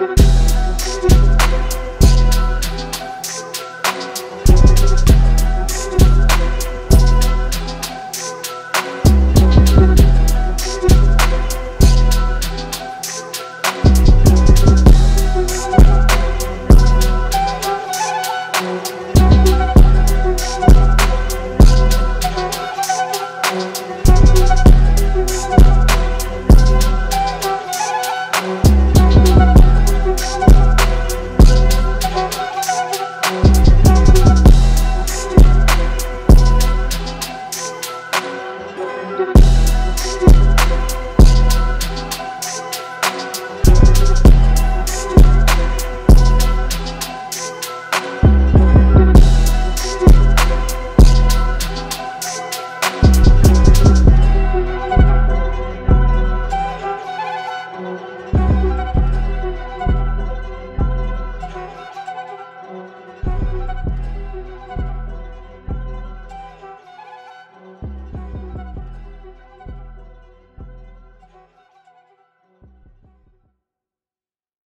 you.